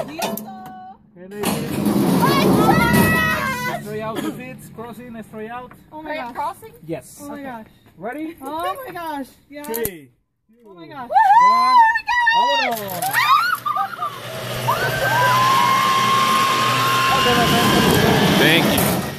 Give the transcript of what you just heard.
Destroy out the feet, crossing, destroy out. Oh my gosh. crossing? Yes. Oh my gosh. Ready? Oh my gosh. Yeah. Three. Oh my gosh. One. gosh. Thank you.